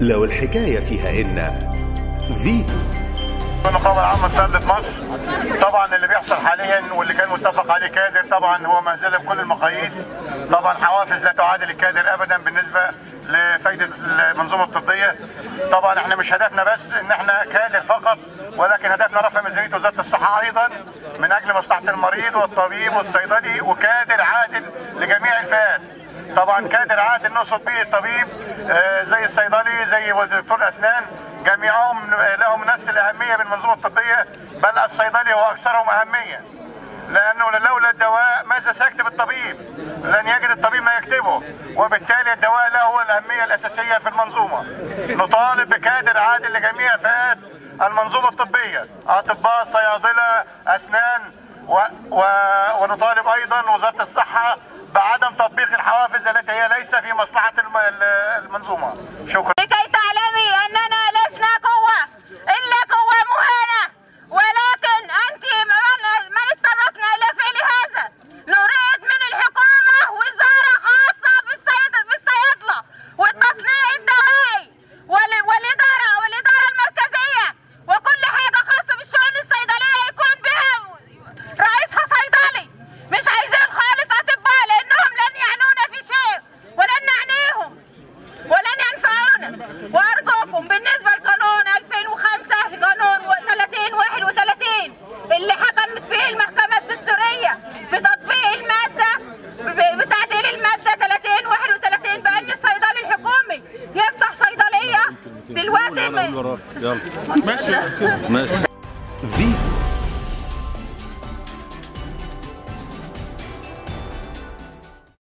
لو الحكاية فيها إن فيتو. النقابة العامة لسلة مصر. طبعا اللي بيحصل حاليا واللي كان متفق عليه كادر طبعا هو ما زال بكل المقاييس. طبعا حوافز لا تعادل الكادر ابدا بالنسبة لفائدة المنظومة الطبية. طبعا إحنا مش هدفنا بس إن إحنا كادر فقط ولكن هدفنا رفع ميزانية وزارة الصحة أيضا من أجل مصلحة المريض والطبيب والصيدلي وكادر عادل لجميع الفئات طبعا كادر عادل نقصد به الطبيب آه، زي الصيدلي زي دكتور اسنان جميعهم لهم نفس الأهمية بالمنظومة الطبية بل الصيدلي هو أكثرهم أهمية لأنه لولا الدواء ماذا سيكتب الطبيب؟ لن يجد الطبيب ما يكتبه وبالتالي الدواء له هو الأهمية الأساسية في المنظومة. نطالب بكادر عادل لجميع فئات المنظومة الطبية، أطباء، صيادلة، أسنان و... و... ونطالب أيضا وزارة الصحة بعدم تطبيق الحوافز التي هي ليس في مصلحة الم... المنظومة. شكرا. وارجوكم بالنسبة لقانون 2005 قانون 3031 اللي حكمت به المحكمة الدستورية بتطبيق المادة بتعديل المادة 3031 بأن الصيدلي الحكومي يفتح صيدلية دلوقتي يلا. ماشي.